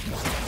Thank you.